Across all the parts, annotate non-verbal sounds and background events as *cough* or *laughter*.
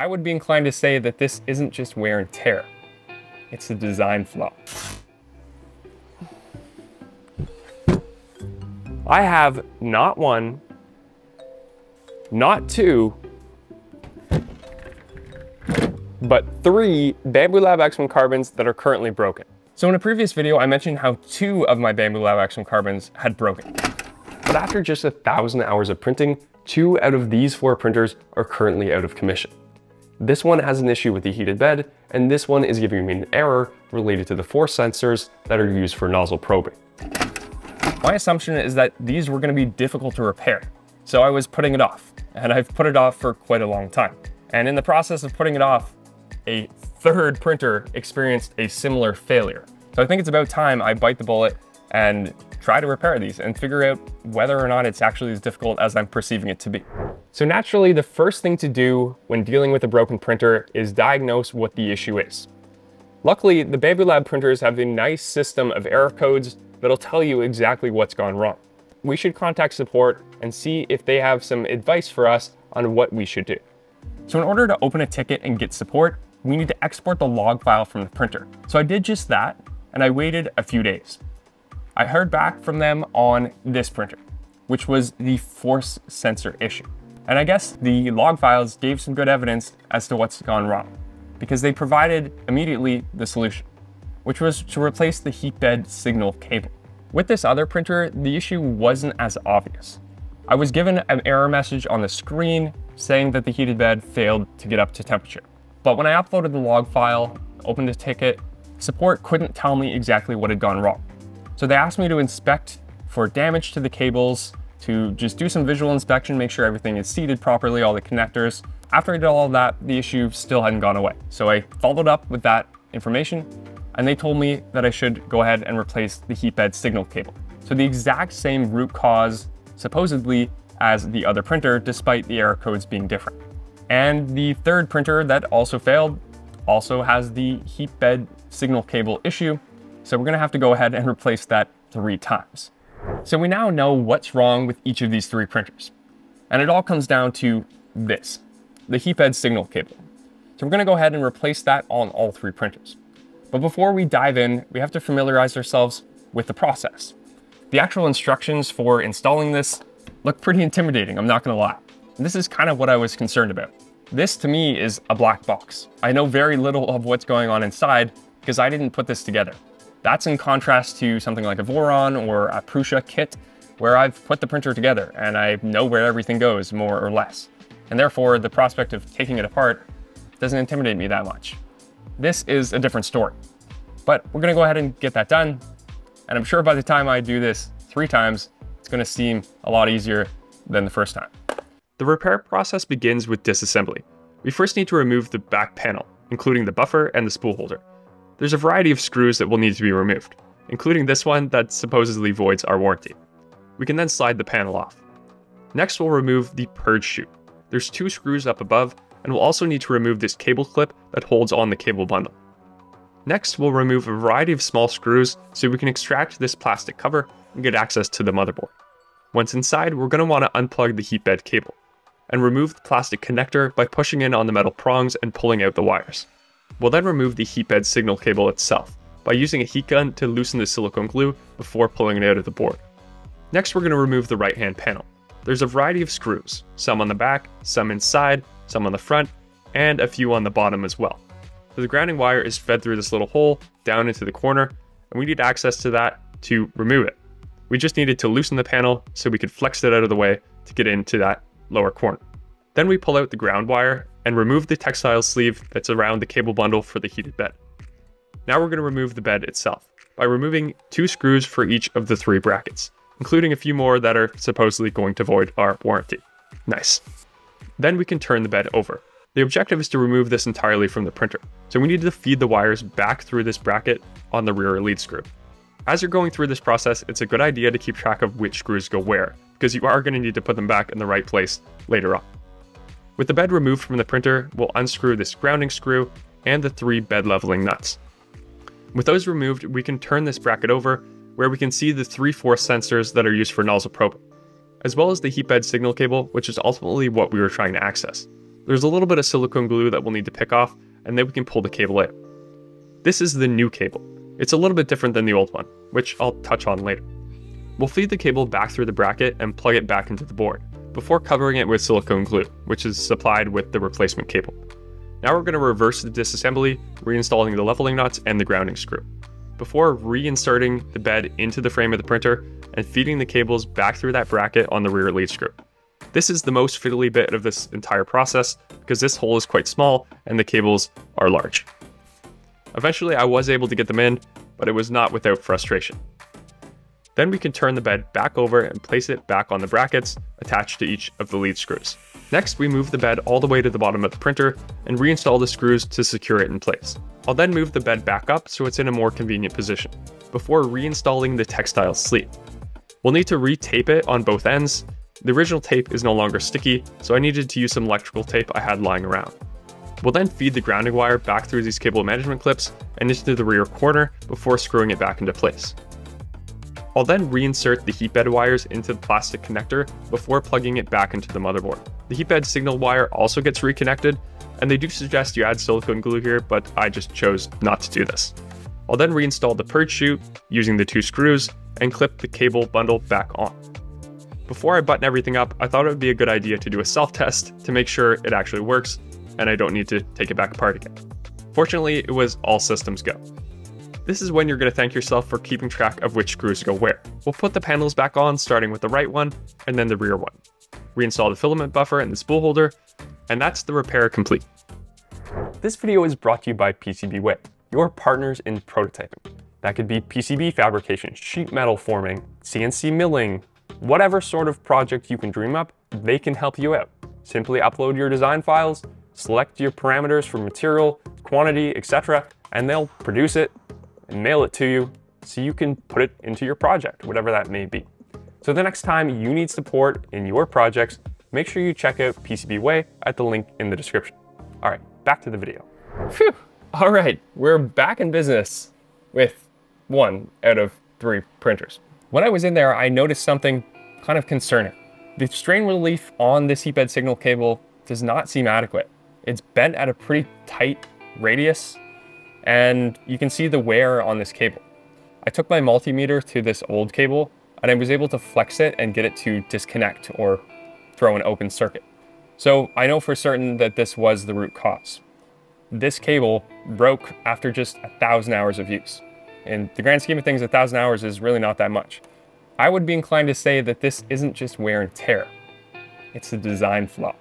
I would be inclined to say that this isn't just wear and tear, it's a design flaw. I have not one, not two, but three Bambu Lab X1 carbons that are currently broken. So in a previous video, I mentioned how two of my Bambu Lab X1 carbons had broken. But after just a thousand hours of printing, two out of these four printers are currently out of commission. This one has an issue with the heated bed, and this one is giving me an error related to the force sensors that are used for nozzle probing. My assumption is that these were gonna be difficult to repair, so I was putting it off, and I've put it off for quite a long time. And in the process of putting it off, a third printer experienced a similar failure. So I think it's about time I bite the bullet and try to repair these and figure out whether or not it's actually as difficult as I'm perceiving it to be. So naturally, the first thing to do when dealing with a broken printer is diagnose what the issue is. Luckily, the Bambu Lab printers have a nice system of error codes that'll tell you exactly what's gone wrong. We should contact support and see if they have some advice for us on what we should do. So in order to open a ticket and get support, we need to export the log file from the printer. So I did just that, and I waited a few days. I heard back from them on this printer, which was the force sensor issue. And I guess the log files gave some good evidence as to what's gone wrong, because they provided immediately the solution, which was to replace the heat bed signal cable. With this other printer, the issue wasn't as obvious. I was given an error message on the screen saying that the heated bed failed to get up to temperature. But when I uploaded the log file, opened a ticket, support couldn't tell me exactly what had gone wrong. So they asked me to inspect for damage to the cables, to just do some visual inspection, make sure everything is seated properly, all the connectors. After I did all of that, the issue still hadn't gone away. So I followed up with that information and they told me that I should go ahead and replace the heat bed signal cable. So the exact same root cause, supposedly, as the other printer, despite the error codes being different. And the third printer that also failed also has the heat bed signal cable issue. So we're gonna have to go ahead and replace that three times. So we now know what's wrong with each of these three printers. And it all comes down to this, the heat bed signal cable. So we're gonna go ahead and replace that on all three printers. But before we dive in, we have to familiarize ourselves with the process. The actual instructions for installing this look pretty intimidating, I'm not gonna lie. And this is kind of what I was concerned about. This to me is a black box. I know very little of what's going on inside because I didn't put this together. That's in contrast to something like a Voron or a Prusa kit where I've put the printer together and I know where everything goes more or less. And therefore the prospect of taking it apart doesn't intimidate me that much. This is a different story, but we're gonna go ahead and get that done. And I'm sure by the time I do this three times, it's gonna seem a lot easier than the first time. The repair process begins with disassembly. We first need to remove the back panel, including the buffer and the spool holder. There's a variety of screws that will need to be removed, including this one that supposedly voids our warranty. We can then slide the panel off. Next we'll remove the purge chute. There's two screws up above, and we'll also need to remove this cable clip that holds on the cable bundle. Next, we'll remove a variety of small screws so we can extract this plastic cover and get access to the motherboard. Once inside, we're going to want to unplug the heat bed cable and remove the plastic connector by pushing in on the metal prongs and pulling out the wires. We'll then remove the heat bed signal cable itself by using a heat gun to loosen the silicone glue before pulling it out of the board. Next we're going to remove the right hand panel. There's a variety of screws, some on the back, some inside, some on the front, and a few on the bottom as well. So the grounding wire is fed through this little hole down into the corner, and we need access to that to remove it. We just needed to loosen the panel so we could flex it out of the way to get into that lower corner. Then we pull out the ground wire and remove the textile sleeve that's around the cable bundle for the heated bed. Now we're going to remove the bed itself by removing two screws for each of the three brackets, including a few more that are supposedly going to void our warranty. Nice. Then we can turn the bed over. The objective is to remove this entirely from the printer, so we need to feed the wires back through this bracket on the rear lead screw. As you're going through this process, it's a good idea to keep track of which screws go where, because you are going to need to put them back in the right place later on. With the bed removed from the printer, we'll unscrew this grounding screw and the three bed leveling nuts. With those removed, we can turn this bracket over where we can see the three force sensors that are used for nozzle as well as the heat bed signal cable, which is ultimately what we were trying to access. There's a little bit of silicone glue that we'll need to pick off, and then we can pull the cable out. This is the new cable. It's a little bit different than the old one, which I'll touch on later. We'll feed the cable back through the bracket and plug it back into the board, before covering it with silicone glue, which is supplied with the replacement cable. Now we're going to reverse the disassembly, reinstalling the leveling nuts and the grounding screw, before reinserting the bed into the frame of the printer and feeding the cables back through that bracket on the rear lead screw. This is the most fiddly bit of this entire process because this hole is quite small and the cables are large. Eventually I was able to get them in, but it was not without frustration. Then we can turn the bed back over and place it back on the brackets attached to each of the lead screws. Next, we move the bed all the way to the bottom of the printer and reinstall the screws to secure it in place. I'll then move the bed back up so it's in a more convenient position, before reinstalling the textile sleeve. We'll need to retape it on both ends the original tape is no longer sticky, so I needed to use some electrical tape I had lying around. We'll then feed the grounding wire back through these cable management clips and into the rear corner before screwing it back into place. I'll then reinsert the heat bed wires into the plastic connector before plugging it back into the motherboard. The heat bed signal wire also gets reconnected, and they do suggest you add silicone glue here, but I just chose not to do this. I'll then reinstall the purge chute using the two screws and clip the cable bundle back on. Before I button everything up, I thought it would be a good idea to do a self-test to make sure it actually works and I don't need to take it back apart again. Fortunately, it was all systems go. This is when you're going to thank yourself for keeping track of which screws go where. We'll put the panels back on, starting with the right one and then the rear one. Reinstall the filament buffer and the spool holder, and that's the repair complete. This video is brought to you by PCBWay, your partners in prototyping. That could be PCB fabrication, sheet metal forming, CNC milling, Whatever sort of project you can dream up, they can help you out. Simply upload your design files, select your parameters for material, quantity, etc., and they'll produce it and mail it to you so you can put it into your project, whatever that may be. So the next time you need support in your projects, make sure you check out PCBWay at the link in the description. All right, back to the video. Phew. All right, we're back in business with one out of three printers. When I was in there, I noticed something kind of concerning. The strain relief on this heat bed signal cable does not seem adequate. It's bent at a pretty tight radius, and you can see the wear on this cable. I took my multimeter to this old cable, and I was able to flex it and get it to disconnect or throw an open circuit. So I know for certain that this was the root cause. This cable broke after just a thousand hours of use. In the grand scheme of things, a thousand hours is really not that much. I would be inclined to say that this isn't just wear and tear, it's a design flaw.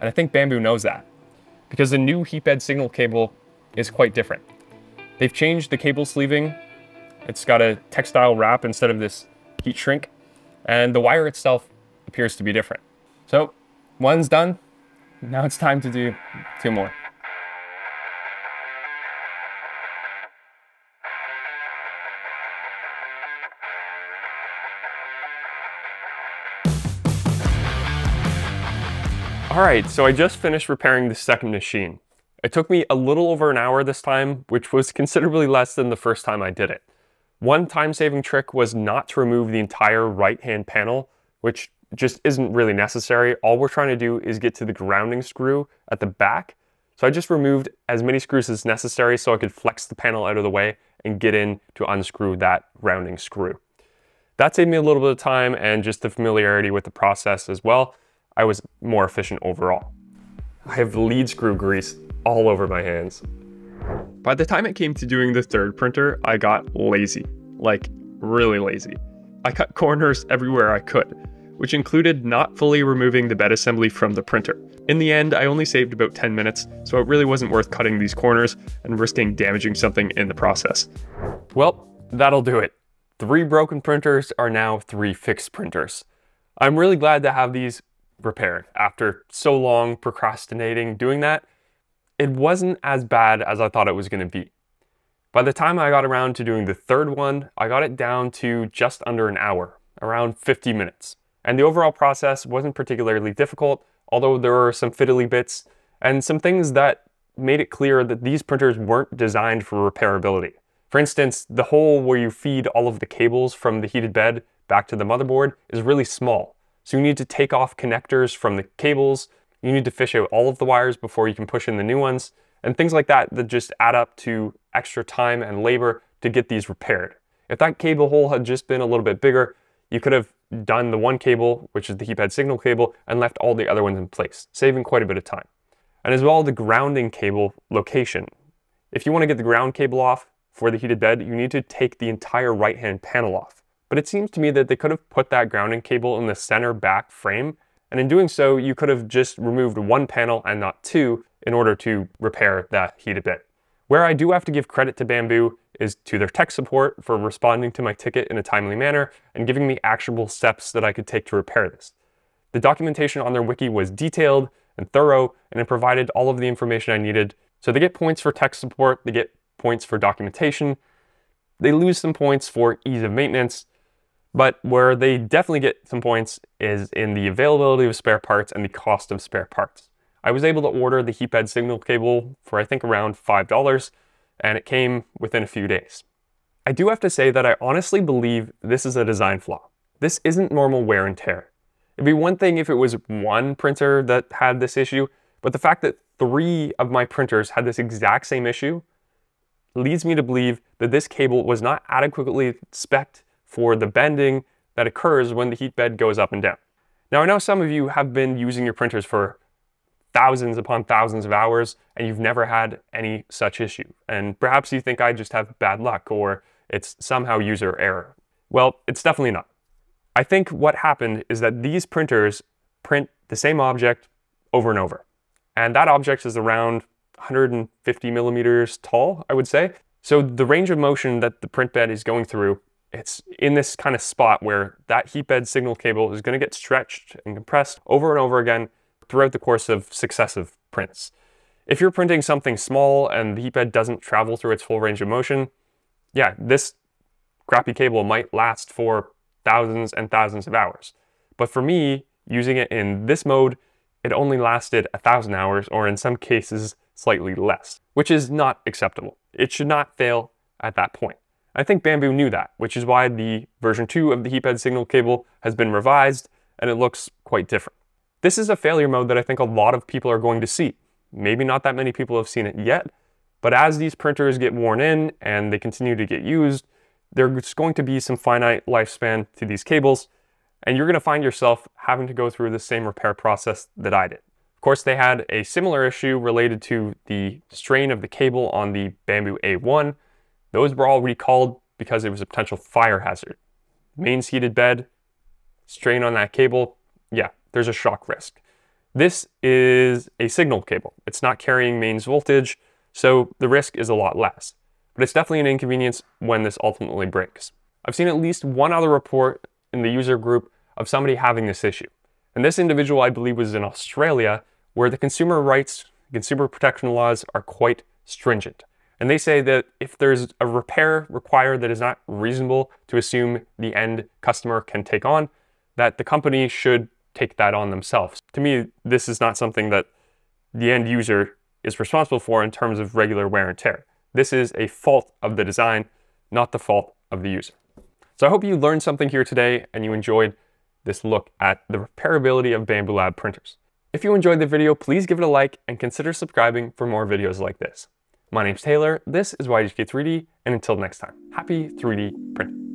And I think Bambu knows that, because the new heatbed signal cable is quite different. They've changed the cable sleeving, it's got a textile wrap instead of this heat shrink, and the wire itself appears to be different. So, one's done, now it's time to do two more. All right, so I just finished repairing the second machine. It took me a little over an hour this time, which was *laughs* considerably less than the first time I did it. One time-saving trick was not to remove the entire right-hand panel, which just isn't really necessary. All we're trying to do is get to the grounding screw at the back. So I just removed as many screws as necessary so I could flex the panel out of the way and get in to unscrew that grounding screw. That saved me a little bit of time and just the familiarity with the process as well. I was more efficient overall. I have lead screw grease all over my hands. By the time it came to doing the third printer, I got lazy, like really lazy. I cut corners everywhere I could, which included not fully removing the bed assembly from the printer. In the end, I only saved about 10 minutes, so it really wasn't worth cutting these corners and risking damaging something in the process. Well, that'll do it. Three broken printers are now three fixed printers. I'm really glad to have these repaired. After so long procrastinating doing that, it wasn't as bad as I thought it was going to be. By the time I got around to doing the third one, I got it down to just under an hour, around 50 minutes. And the overall process wasn't particularly difficult, although there were some fiddly bits and some things that made it clear that these printers weren't designed for repairability. For instance, the hole where you feed all of the cables from the heated bed back to the motherboard is really small. So you need to take off connectors from the cables You need to fish out all of the wires before you can push in the new ones, and things like that that just add up to extra time and labor to get these repaired. If that cable hole had just been a little bit bigger, you could have done the one cable, which is the heat signal cable, and left all the other ones in place, saving quite a bit of time. And as well, the grounding cable location. If you want to get the ground cable off for the heated bed, you need to take the entire right-hand panel off. But it seems to me that they could have put that grounding cable in the center back frame, and in doing so, you could have just removed one panel and not two in order to repair that heated bit. Where I do have to give credit to Bambu is to their tech support for responding to my ticket in a timely manner and giving me actionable steps that I could take to repair this. The documentation on their wiki was detailed and thorough, and it provided all of the information I needed. So they get points for tech support, they get points for documentation, they lose some points for ease of maintenance, but where they definitely get some points is in the availability of spare parts and the cost of spare parts. I was able to order the heat bed signal cable for I think around $5 and it came within a few days. I do have to say that I honestly believe this is a design flaw. This isn't normal wear and tear. It'd be one thing if it was one printer that had this issue, but the fact that three of my printers had this exact same issue leads me to believe that this cable was not adequately spec'd for the bending that occurs when the heat bed goes up and down. Now I know some of you have been using your printers for thousands upon thousands of hours and you've never had any such issue. And perhaps you think I just have bad luck or it's somehow user error. Well, it's definitely not. I think what happened is that these printers print the same object over and over. And that object is around 150 millimeters tall, I would say. So the range of motion that the print bed is going through, it's in this kind of spot where that heat bed signal cable is gonna get stretched and compressed over and over again throughout the course of successive prints. If you're printing something small and the heat bed doesn't travel through its full range of motion, yeah, this crappy cable might last for thousands and thousands of hours. But for me, using it in this mode, it only lasted a thousand hours, or in some cases, slightly less, which is not acceptable. It should not fail at that point. I think Bambu knew that, which is why the version 2 of the heat bed signal cable has been revised and it looks quite different. This is a failure mode that I think a lot of people are going to see. Maybe not that many people have seen it yet, but as these printers get worn in and they continue to get used, there's going to be some finite lifespan to these cables, and you're going to find yourself having to go through the same repair process that I did. Of course, they had a similar issue related to the strain of the cable on the Bambu A1. Those were all recalled because it was a potential fire hazard. Mains heated bed, strain on that cable, yeah, there's a shock risk. This is a signal cable. It's not carrying mains voltage, so the risk is a lot less. But it's definitely an inconvenience when this ultimately breaks. I've seen at least one other report in the user group of somebody having this issue. And this individual, I believe, was in Australia, where the consumer rights, consumer protection laws are quite stringent. And they say that if there's a repair required that is not reasonable to assume the end customer can take on, that the company should take that on themselves. To me, this is not something that the end user is responsible for in terms of regular wear and tear. This is a fault of the design, not the fault of the user. So I hope you learned something here today and you enjoyed this look at the repairability of Bambu Lab printers. If you enjoyed the video, please give it a like and consider subscribing for more videos like this. My name's Taylor, this is YGK3D, and until next time, happy 3D printing.